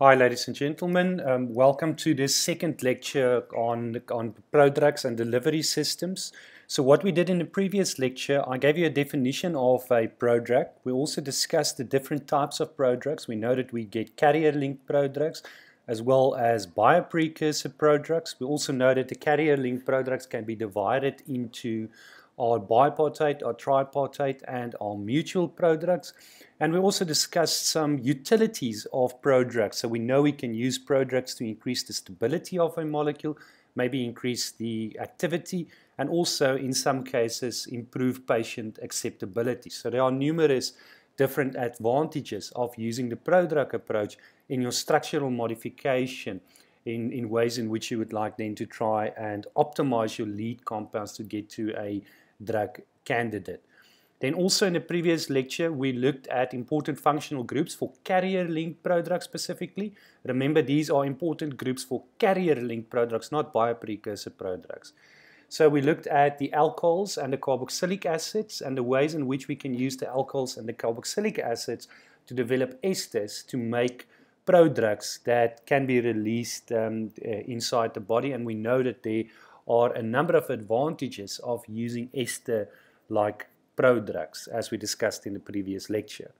Hi, ladies and gentlemen. Um, welcome to this second lecture on, on prodrugs and delivery systems. So what we did in the previous lecture, I gave you a definition of a prodrug. We also discussed the different types of prodrugs. We know that we get carrier-linked prodrugs as well as bioprecursor prodrugs. We also know that the carrier-linked prodrugs can be divided into our bipartite, our tripartite, and our mutual prodrugs. And we also discussed some utilities of prodrugs. So we know we can use prodrugs to increase the stability of a molecule, maybe increase the activity, and also in some cases improve patient acceptability. So there are numerous different advantages of using the prodrug approach in your structural modification in, in ways in which you would like then to try and optimize your lead compounds to get to a drug candidate. Then also in the previous lecture, we looked at important functional groups for carrier-linked prodrugs specifically. Remember, these are important groups for carrier-linked prodrugs, not bioprecursor prodrugs. So we looked at the alcohols and the carboxylic acids and the ways in which we can use the alcohols and the carboxylic acids to develop esters to make prodrugs that can be released um, uh, inside the body. And we know that there are a number of advantages of using ester-like prodrugs, as we discussed in the previous lecture.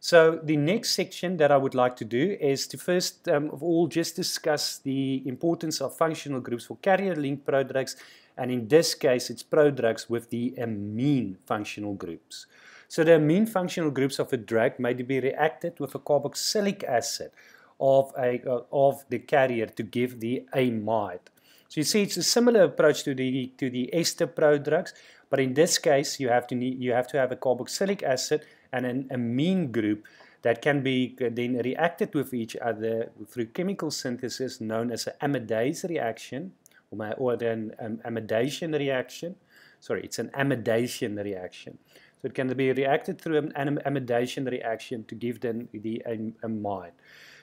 So the next section that I would like to do is to first um, of all just discuss the importance of functional groups for carrier-linked prodrugs, and in this case it's prodrugs with the amine functional groups. So the amine functional groups of a drug may be reacted with a carboxylic acid of, a, uh, of the carrier to give the amide. So you see it's a similar approach to the, to the ester prodrugs, but in this case, you have to need, you have to have a carboxylic acid and an amine group that can be then reacted with each other through chemical synthesis known as an amidase reaction or, or an um, amidation reaction. Sorry, it's an amidation reaction. So it can be reacted through an amidation reaction to give then the amide.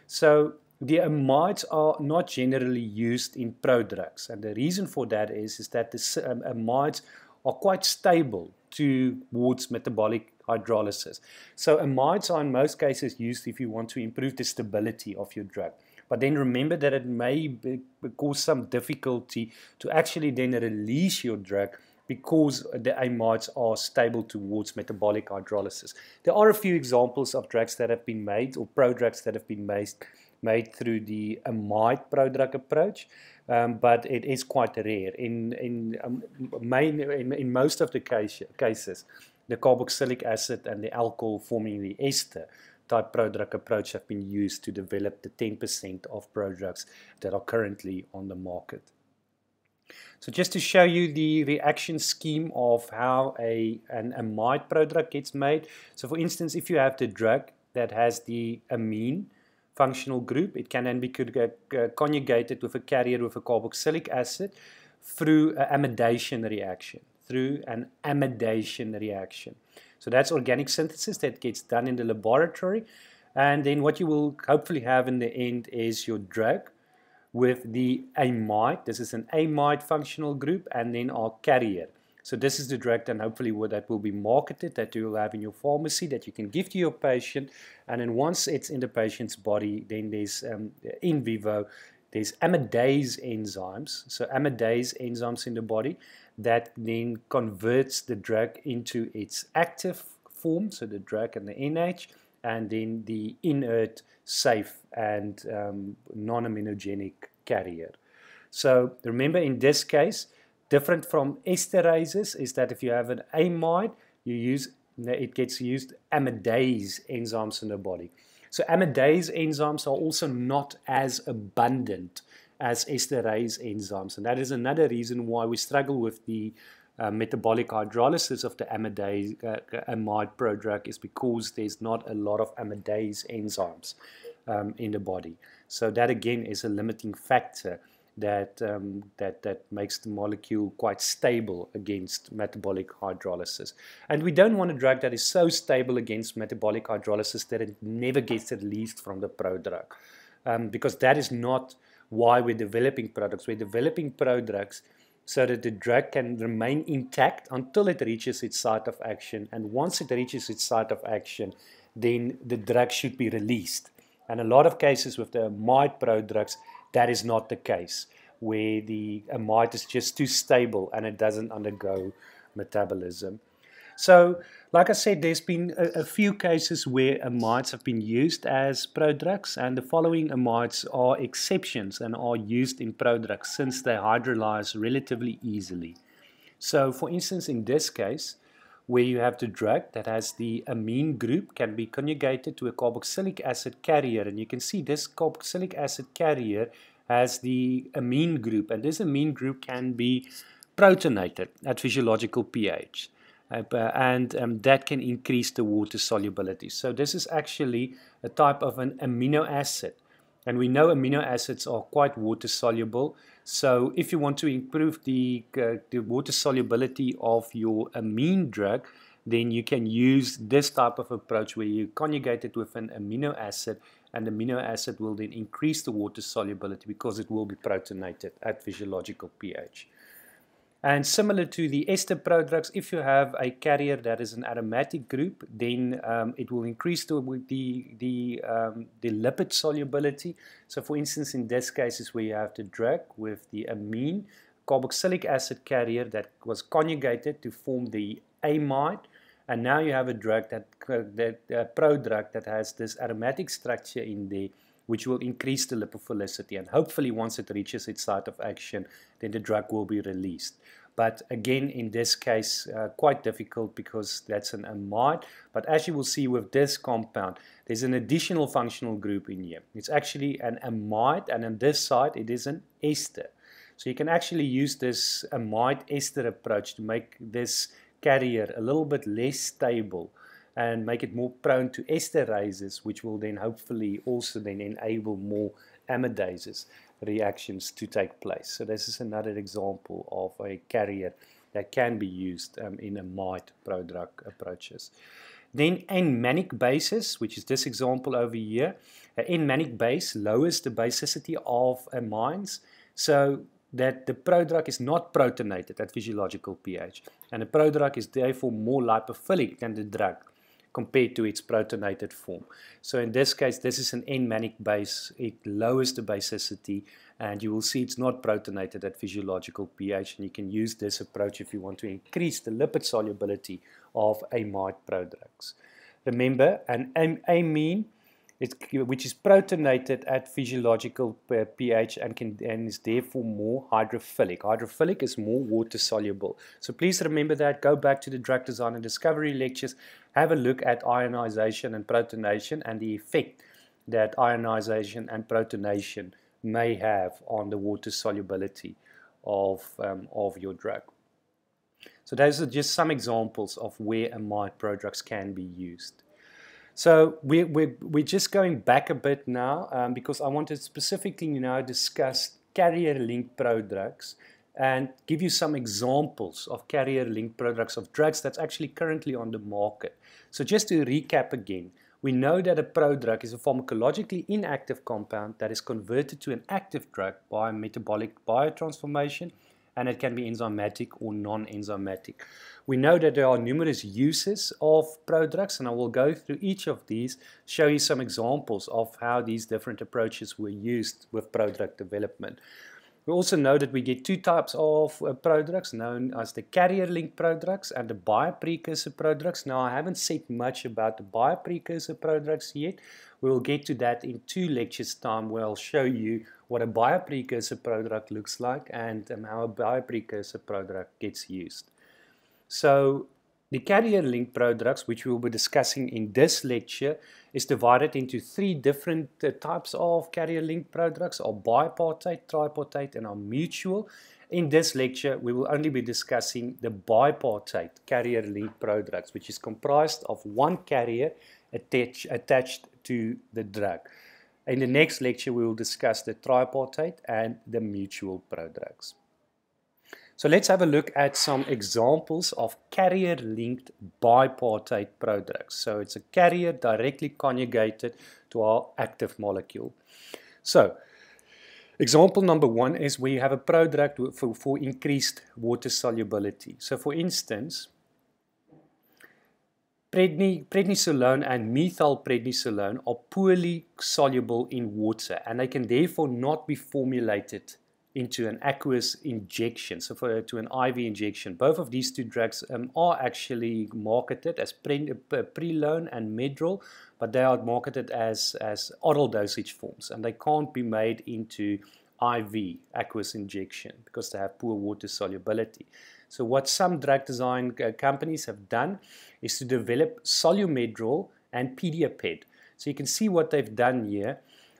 So the amides are not generally used in prodrugs, and the reason for that is, is that the um, amides are quite stable towards metabolic hydrolysis. So amides are in most cases used if you want to improve the stability of your drug. But then remember that it may be, cause some difficulty to actually then release your drug because the amides are stable towards metabolic hydrolysis. There are a few examples of drugs that have been made or prodrugs that have been made, made through the amide prodrug approach um, but it is quite rare. In in um, main in, in most of the case, cases, the carboxylic acid and the alcohol forming the ester type prodrug approach have been used to develop the 10% of prodrugs that are currently on the market. So just to show you the reaction scheme of how a, an amide prodrug gets made. So for instance, if you have the drug that has the amine, functional group. It can then be conjugated with a carrier with a carboxylic acid through an amidation reaction, through an amidation reaction. So that's organic synthesis that gets done in the laboratory. And then what you will hopefully have in the end is your drug with the amide. This is an amide functional group and then our carrier. So this is the drug then hopefully that will be marketed, that you will have in your pharmacy, that you can give to your patient. And then once it's in the patient's body, then there's um, in vivo, there's amidase enzymes. So amidase enzymes in the body that then converts the drug into its active form, so the drug and the NH, and then the inert, safe, and um, non-aminogenic carrier. So remember in this case, different from esterases is that if you have an amide, you use it gets used amidase enzymes in the body. So amidase enzymes are also not as abundant as esterase enzymes, and that is another reason why we struggle with the uh, metabolic hydrolysis of the amidase uh, amide prodrug is because there's not a lot of amidase enzymes um, in the body. So that again is a limiting factor that, um, that, that makes the molecule quite stable against metabolic hydrolysis. And we don't want a drug that is so stable against metabolic hydrolysis that it never gets released from the prodrug. Um, because that is not why we're developing products. We're developing prodrugs so that the drug can remain intact until it reaches its site of action. And once it reaches its site of action, then the drug should be released And a lot of cases with the amide prodrugs, that is not the case, where the amide is just too stable and it doesn't undergo metabolism. So, like I said, there's been a, a, few cases where amides have been used as prodrugs, and the following amides are exceptions and are used in prodrugs since they hydrolyze relatively easily. So, for instance, in this case, where you have the drug that has the amine group can be conjugated to a carboxylic acid carrier, and you can see this carboxylic acid carrier has the amine group, and this amine group can be protonated at physiological pH. Uh, and um, that can increase the water solubility. So this is actually a type of an amino acid. And we know amino acids are quite water soluble. So if you want to improve the, uh, the water solubility of your amine drug, then you can use this type of approach where you conjugate it with an amino acid and the amino acid will then increase the water solubility because it will be protonated at physiological pH. And similar to the ester prodrugs, if you have a carrier that is an aromatic group, then um, it will increase the the the, um, the lipid solubility. So, for instance, in this case, is where you have the drug with the amine carboxylic acid carrier that was conjugated to form the amide, and now you have a drug that that a prodrug that has this aromatic structure in there which will increase the lipophilicity. And hopefully, once it reaches its site of action, then the drug will be released. But again, in this case, uh, quite difficult because that's an amide. But as you will see with this compound, there's an additional functional group in here. It's actually an amide, and on this side, it is an ester. So you can actually use this amide ester approach to make this carrier a little bit less stable and make it more prone to esterases, which will then hopefully also then enable more amidases reactions to take place. So this is another example of a carrier that can be used um, in amide prodrug approaches. Then N-manic bases, which is this example over here. An N-manic base lowers the basicity of amines so that the prodrug is not protonated at physiological pH. And the prodrug is therefore more lipophilic than the drug compared to its protonated form. So in this case, this is an N-manic base. It lowers the basicity, and you will see it's not protonated at physiological pH, and you can use this approach if you want to increase the lipid solubility of amide prodrugs. Remember, an amine which is protonated at physiological pH and, can, and is therefore more hydrophilic. Hydrophilic is more water soluble. So please remember that. Go back to the drug design and discovery lectures. Have a look at ionization and protonation and the effect that ionization and protonation may have on the water solubility of, um, of your drug. So those are just some examples of where amide prodrugs can be used. So we, we, we're just going back a bit now um, because I want to specifically now discuss carrier-linked prodrugs and give you some examples of carrier-linked products of drugs that's actually currently on the market. So just to recap again, we know that a prodrug is a pharmacologically inactive compound that is converted to an active drug by metabolic biotransformation and it can be enzymatic or non-enzymatic. We know that there are numerous uses of prodrugs and I will go through each of these, show you some examples of how these different approaches were used with prodrug development. We also know that we get two types of uh, prodrugs known as the carrier-linked prodrugs and the bioprecursor prodrugs. Now I haven't said much about the bioprecursor prodrugs yet. We will get to that in two lectures time where I'll show you what a bioprecursor prodrug looks like and um, how a bioprecursor prodrug gets used. So the carrier-linked prodrugs, which we will be discussing in this lecture, is divided into three different uh, types of carrier-linked prodrugs, are bipartite, tripartite, and are mutual. In this lecture, we will only be discussing the bipartite carrier-linked prodrugs, which is comprised of one carrier attach, attached to the drug. In the next lecture, we will discuss the tripartite and the mutual prodrugs. So let's have a look at some examples of carrier-linked bipartite prodrugs. So it's a carrier directly conjugated to our active molecule. So example number one is we have a prodrug for, for increased water solubility. So for instance, prednisolone and methylprednisolone are poorly soluble in water and they can therefore not be formulated into an aqueous injection, so for, to an IV injection. Both of these two drugs um, are actually marketed as pre, uh, Prelone and Medrol, but they are marketed as, as oral dosage forms and they can't be made into IV aqueous injection because they have poor water solubility. So what some drug design uh, companies have done is to develop Solumedrol and Pediaped. So you can see what they've done here.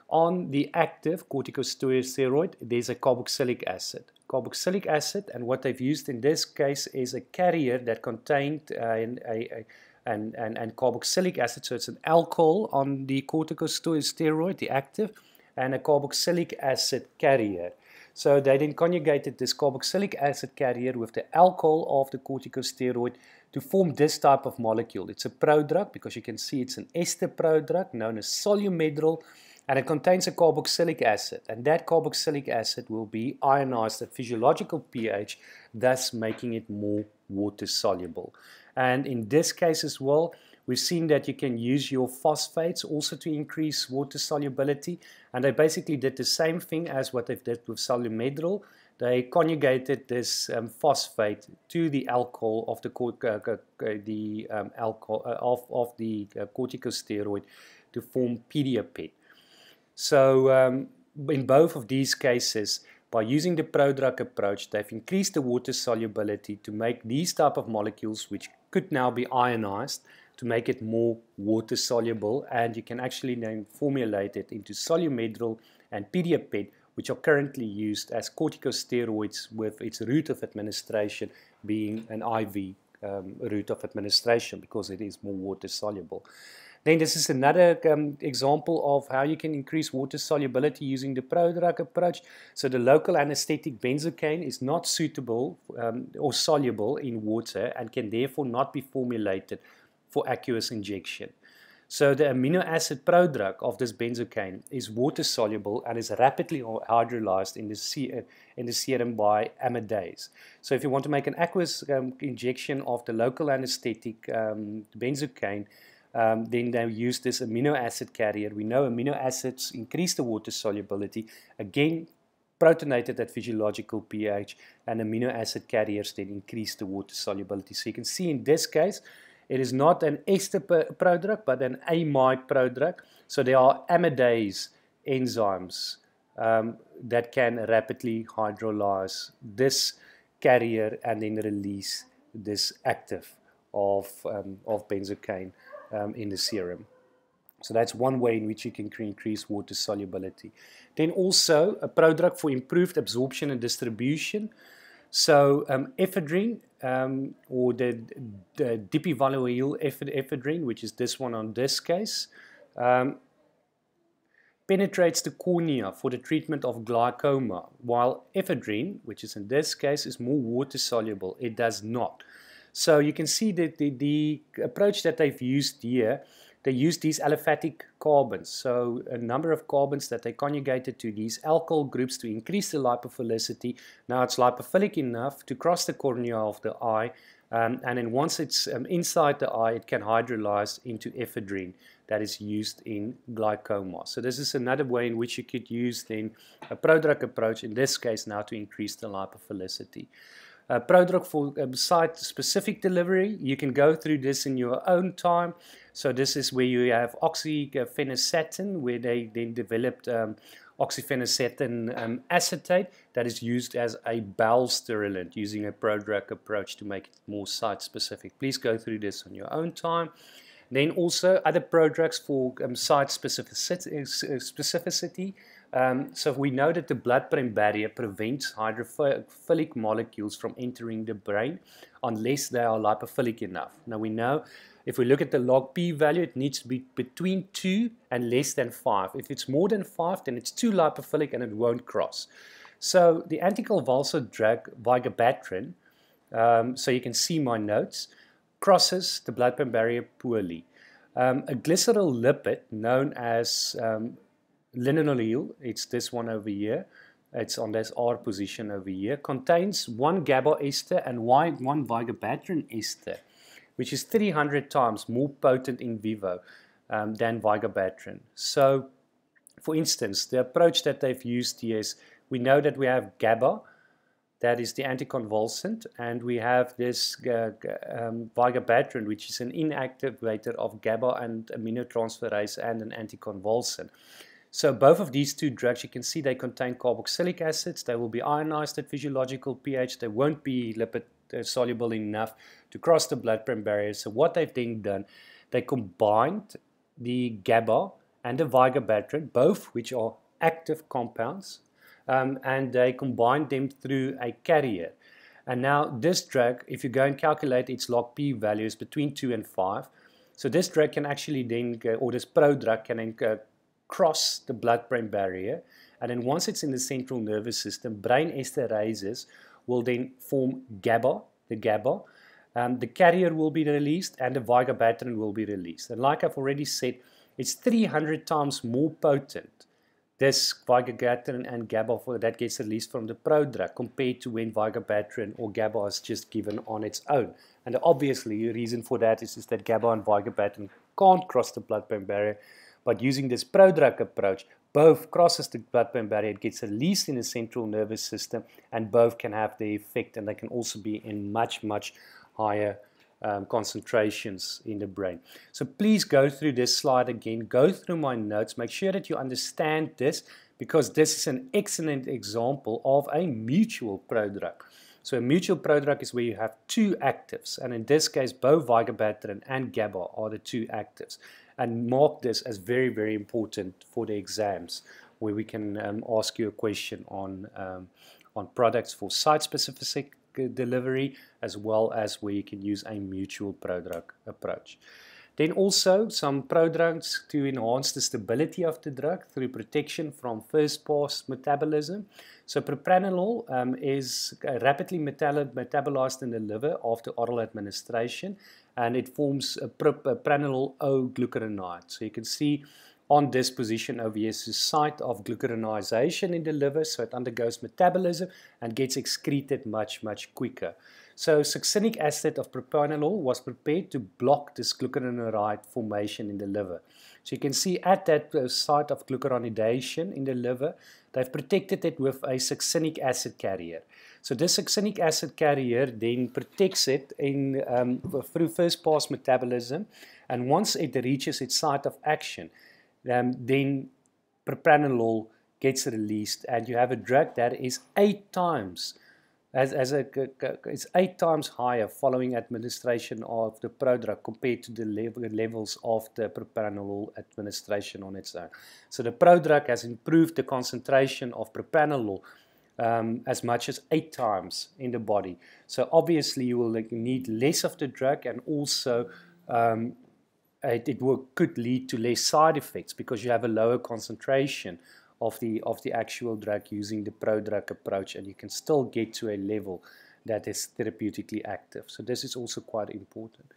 On the active corticosteroid, there's a carboxylic acid. Carboxylic acid, and what they've used in this case is a carrier that contained uh, a, a and, and, and carboxylic acid, so it's an alcohol on the corticosteroid, the active, and a carboxylic acid carrier. So they then conjugated this carboxylic acid carrier with the alcohol of the corticosteroid to form this type of molecule. It's a prodrug because you can see it's an ester prodrug known as solumedrol and it contains a carboxylic acid and that carboxylic acid will be ionized at physiological pH thus making it more water soluble. And in this case as well, We've seen that you can use your phosphates also to increase water solubility. And they basically did the same thing as what they've did with solumedrol. They conjugated this um, phosphate to the alcohol of the, uh, uh, the um, alcohol uh, of, of the uh, corticosteroid to form Pediaped. So um, in both of these cases, by using the prodrug approach, they've increased the water solubility to make these type of molecules, which could now be ionized, to make it more water soluble and you can actually then formulate it into solumedrol and pediaped which are currently used as corticosteroids with its route of administration being an IV um, route of administration because it is more water soluble. Then this is another um, example of how you can increase water solubility using the prodrug approach. So the local anesthetic benzocaine is not suitable um, or soluble in water and can therefore not be formulated for aqueous injection. So the amino acid prodrug of this benzocaine is water soluble and is rapidly hydrolyzed in the, in the serum by amidase. So if you want to make an aqueous um, injection of the local anesthetic um, benzocaine, um, then they use this amino acid carrier. We know amino acids increase the water solubility. Again, protonated at physiological pH, and amino acid carriers then increase the water solubility. So you can see in this case, it is not an ester prodrug, but an amide prodrug. So there are amidase enzymes um, that can rapidly hydrolyze this carrier and then release this active of, um, of benzocaine um, in the serum. So that's one way in which you can increase water solubility. Then also a prodrug for improved absorption and distribution. So um, ephedrine um, or the, the ephedrine, which is this one on this case, um, penetrates the cornea for the treatment of glaucoma, while ephedrine, which is in this case, is more water soluble. It does not. So you can see that the, the approach that they've used here they used these aliphatic carbons, so a number of carbons that they conjugated to these alkyl groups to increase the lipophilicity. Now it's lipophilic enough to cross the cornea of the eye, um, and then once it's um, inside the eye, it can hydrolyze into ephedrine that is used in glaucoma. So this is another way in which you could use then a prodrug approach, in this case now to increase the lipophilicity. Uh, prodrug for um, site-specific delivery, you can go through this in your own time. So this is where you have oxyphenacetin, where they then developed um, um, acetate that is used as a bowel sterilant using a prodrug approach to make it more site-specific. Please go through this on your own time. Then also other prodrugs for um, site specificity, specificity um, so we know that the blood-brain barrier prevents hydrophilic molecules from entering the brain unless they are lipophilic enough. Now we know if we look at the log P value, it needs to be between 2 and less than 5. If it's more than 5, then it's too lipophilic and it won't cross. So the anticonvulsant drug vigabatrin, um, so you can see my notes, crosses the blood-brain barrier poorly. Um, a glycerol lipid known as um, linalool, it's this one over here, it's on this R position over here, contains one GABA ester and one vigabatrin ester. which is 300 times more potent in vivo um, than vigabatrin. So, for instance, the approach that they've used here is we know that we have GABA, that is the anticonvulsant, and we have this uh, um, vigabatrin, which is an inactivator of GABA and aminotransferase and an anticonvulsant. So both of these two drugs, you can see they contain carboxylic acids. They will be ionized at physiological pH. They won't be lipid uh, soluble enough to cross the blood-brain barrier. So what they've then done, they combined the GABA and the vigabatrin, both which are active compounds, um, and they combined them through a carrier. And now this drug, if you go and calculate its log P values between 2 and 5, so this drug can actually then, uh, or this prodrug can then cross the blood-brain barrier, and then once it's in the central nervous system, brain esterases will then form GABA, the GABA. Um, the carrier will be released and the vigabatrin will be released. And like I've already said, it's 300 times more potent this vigabatrin and GABA for, that gets released from the prodrug compared to when vigabatrin or GABA is just given on its own. And obviously, the reason for that is, is that GABA and vigabatrin can't cross the blood-brain barrier, but using this prodrug approach, both crosses the blood-brain barrier, it gets released in the central nervous system, and both can have the effect, and they can also be in much, much higher um, concentrations in the brain. So please go through this slide again, go through my notes, make sure that you understand this because this is an excellent example of a mutual prodrug. So a mutual prodrug is where you have two actives, and in this case, both vigabatrin and GABA are the two actives. And mark this as very, very important for the exams, where we can um, ask you a question on um, on products for site-specific delivery as well as where you can use a mutual prodrug approach. Then also some prodrugs to enhance the stability of the drug through protection from first pass metabolism. So propranolol um, is rapidly metabolized in the liver after oral administration and it forms a propranolol O-glucuronide. So you can see on this position over here is the site of glucuronization in the liver, so it undergoes metabolism and gets excreted much, much quicker. So succinic acid of propranolol was prepared to block this glucuronide formation in the liver. So you can see at that uh, site of glucuronidation in the liver, they've protected it with a succinic acid carrier. So this succinic acid carrier then protects it in, um, through first pass metabolism, and once it reaches its site of action, um, then propranolol gets released and you have a drug that is eight times as, as a, it's eight times higher following administration of the prodrug compared to the level, levels of the propranolol administration on its own. So the prodrug has improved the concentration of propranolol um, as much as eight times in the body. So obviously you will need less of the drug and also um, it, it will, could lead to less side effects because you have a lower concentration of the of the actual drug using the prodrug approach and you can still get to a level that is therapeutically active. So this is also quite important.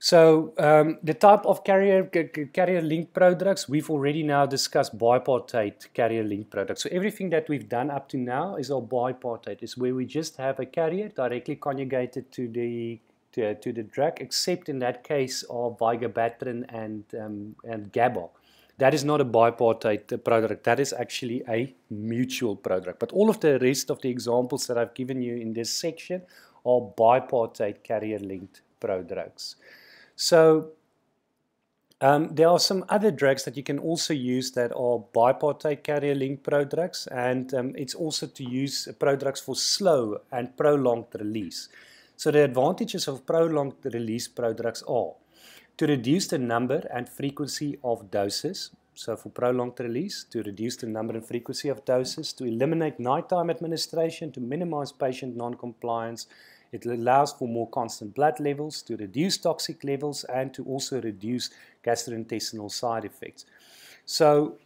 So um, the type of carrier carrier link prodrugs we've already now discussed bipartite carrier link products. So everything that we've done up to now is all bipartite. It's where we just have a carrier directly conjugated to the to, to the drug, except in that case of vigabatrin and, um, and GABA. That is not a bipartite product. That is actually a mutual product. But all of the rest of the examples that I've given you in this section are bipartite carrier-linked prodrugs. So um, there are some other drugs that you can also use that are bipartite carrier link prodrugs, and um, it's also to use prodrugs for slow and prolonged release. So the advantages of prolonged release prodrugs are to reduce the number and frequency of doses. So for prolonged release, to reduce the number and frequency of doses, to eliminate nighttime administration, to minimize patient non-compliance. It allows for more constant blood levels, to reduce toxic levels, and to also reduce gastrointestinal side effects. So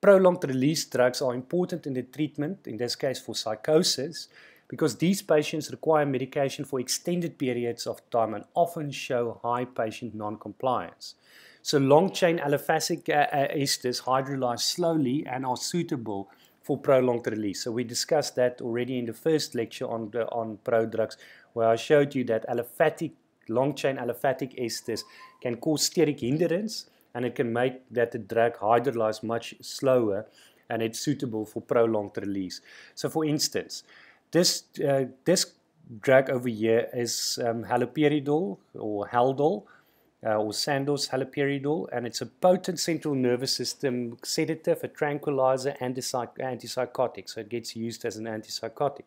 prolonged release drugs are important in the treatment, in this case for psychosis, because these patients require medication for extended periods of time and often show high patient non-compliance. So long-chain aliphatic uh, uh, esters hydrolyze slowly and are suitable for prolonged release. So we discussed that already in the first lecture on, the, on prodrugs where I showed you that aliphatic, long-chain aliphatic esters can cause steric hindrance and it can make that the drug hydrolyze much slower and it's suitable for prolonged release. So for instance, this, uh, this drug over here is um, haloperidol or Haldol uh, or Sandoz haloperidol and it's a potent central nervous system sedative, a tranquilizer and antipsychotic. So it gets used as an antipsychotic.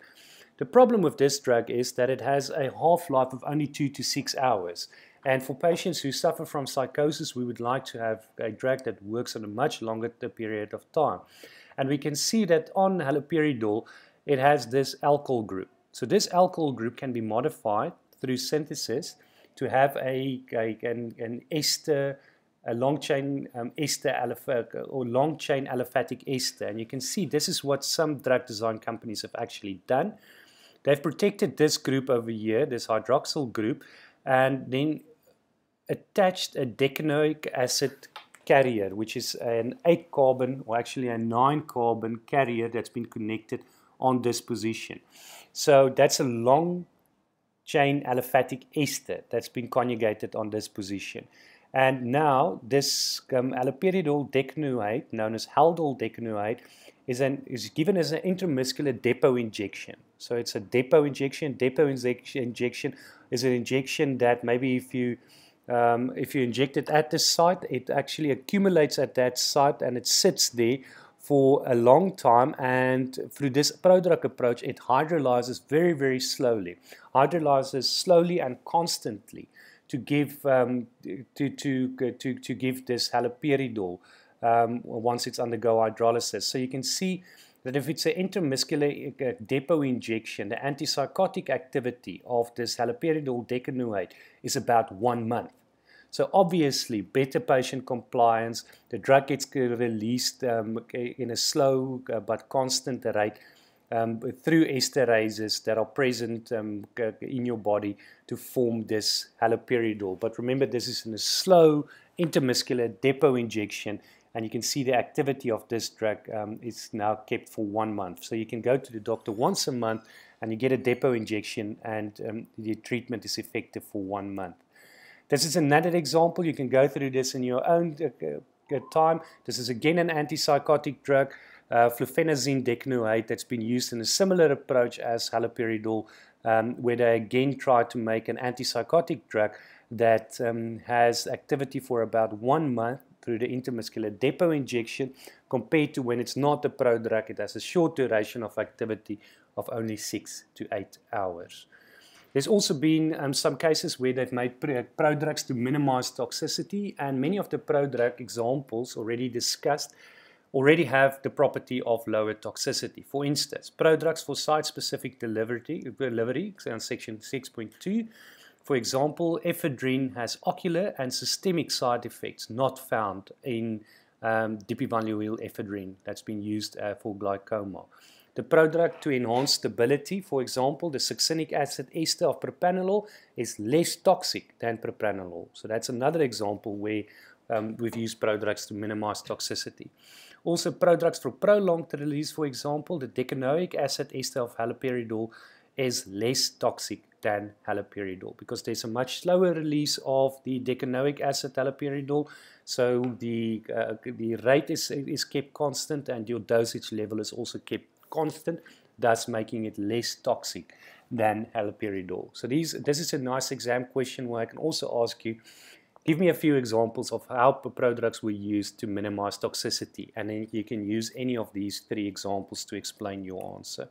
The problem with this drug is that it has a half-life of only two to six hours. And for patients who suffer from psychosis, we would like to have a drug that works on a much longer period of time. And we can see that on haloperidol, it has this alkyl group. So this alkyl group can be modified through synthesis to have a, an, an ester, a long chain um, ester or long chain aliphatic ester. And you can see this is what some drug design companies have actually done. They've protected this group over here, this hydroxyl group, and then attached a decanoic acid carrier, which is an 8 carbon or actually a 9 carbon carrier that's been connected on this position. So that's a long chain aliphatic ester that's been conjugated on this position. And now this um, decanoate, known as Haldol decanoate, is, an, is given as an intramuscular depot injection. So it's a depot injection. Depot injection is an injection that maybe if you um, if you inject it at the site, it actually accumulates at that site and it sits there for a long time and through this prodrug approach it hydrolyzes very very slowly. Hydrolyzes slowly and constantly to give um, to, to, to, to give this haloperidol um, once it's undergo hydrolysis. So you can see that if it's an intramuscular uh, depot injection the antipsychotic activity of this haloperidol decanoate is about one month so obviously, better patient compliance. The drug gets released um, in a slow uh, but constant rate um, through esterases that are present um, in your body to form this haloperidol. But remember, this is in a slow intramuscular depot injection, and you can see the activity of this drug um, is now kept for one month. So you can go to the doctor once a month and you get a depot injection, and um, the treatment is effective for one month. This is another example. You can go through this in your own uh, time. This is again an antipsychotic drug, uh, fluphenazine decanoate, that's been used in a similar approach as haloperidol, um, where they again try to make an antipsychotic drug that um, has activity for about one month through the intramuscular depot injection compared to when it's not a prodrug, it has a short duration of activity of only six to eight hours. There's also been um, some cases where they've made prodrugs to minimize toxicity, and many of the prodrug examples already discussed already have the property of lower toxicity. For instance, prodrugs for site-specific delivery, delivery on section 6.2, for example, ephedrine has ocular and systemic side effects not found in um, ephedrine that's been used uh, for glaucoma. The prodrug to enhance stability, for example, the succinic acid ester of propranolol is less toxic than propranolol. So that's another example where um, we've used prodrugs to minimize toxicity. Also, prodrugs for prolonged release, for example, the decanoic acid ester of haloperidol is less toxic than haloperidol because there's a much slower release of the decanoic acid haloperidol so the uh, the rate is is kept constant and your dosage level is also kept constant, thus making it less toxic than haloperidol. So these, this is a nice exam question where I can also ask you, give me a few examples of how prodrugs were used to minimize toxicity, and then you can use any of these three examples to explain your answer.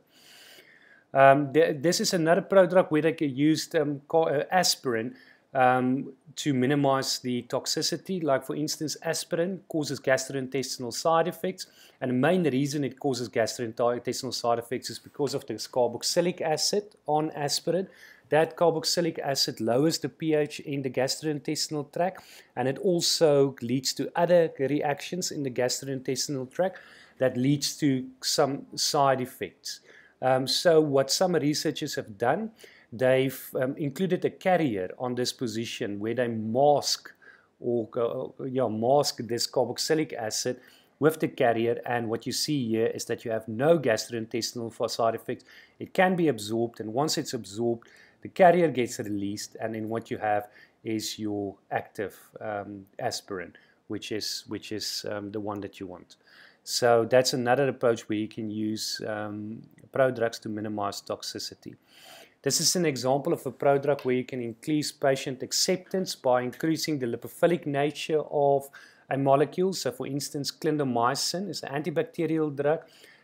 Um, this is another prodrug where they used um, uh, aspirin um, to minimize the toxicity. Like for instance, aspirin causes gastrointestinal side effects, and the main reason it causes gastrointestinal side effects is because of the carboxylic acid on aspirin. That carboxylic acid lowers the pH in the gastrointestinal tract, and it also leads to other reactions in the gastrointestinal tract that leads to some side effects. Um, so what some researchers have done they've um, included a carrier on this position where they mask or uh, yeah, mask this carboxylic acid with the carrier and what you see here is that you have no gastrointestinal side effects. It can be absorbed and once it's absorbed the carrier gets released, and then what you have is your active um, aspirin, which is which is um, the one that you want. So that's another approach where you can use um, prodrugs to minimize toxicity. This is an example of a prodrug where you can increase patient acceptance by increasing the lipophilic nature of a molecule. So for instance, clindamycin is an antibacterial drug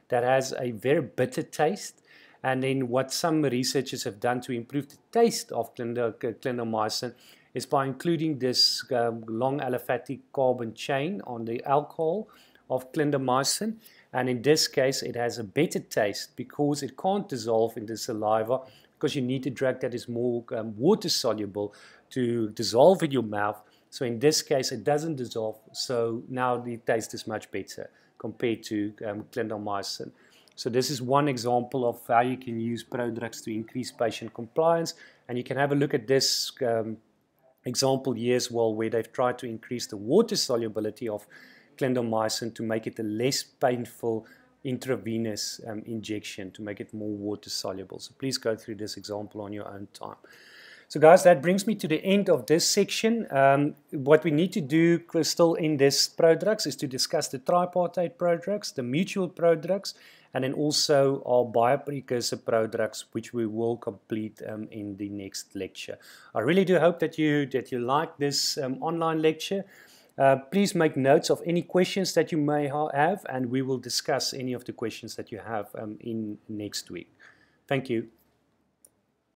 that has a very bitter taste. And then what some researchers have done to improve the taste of clindamycin is by including this um, long aliphatic carbon chain on the alcohol of clindamycin. And in this case, it has a better taste because it can't dissolve in the saliva because you need a drug that is more um, water soluble to dissolve in your mouth. So in this case, it doesn't dissolve. So now the taste is much better compared to um, clindamycin. So this is one example of how you can use prodrugs to increase patient compliance. And you can have a look at this um, example here as well, where they've tried to increase the water solubility of clindamycin to make it a less painful intravenous um, injection to make it more water soluble. So please go through this example on your own time. So guys, that brings me to the end of this section. Um, what we need to do still in this prodrugs is to discuss the tripartite prodrugs, the mutual prodrugs, and then also our bioprecursor prodrugs, which we will complete um, in the next lecture. I really do hope that you that you like this um, online lecture. Uh, please make notes of any questions that you may ha have, and we will discuss any of the questions that you have um, in next week. Thank you.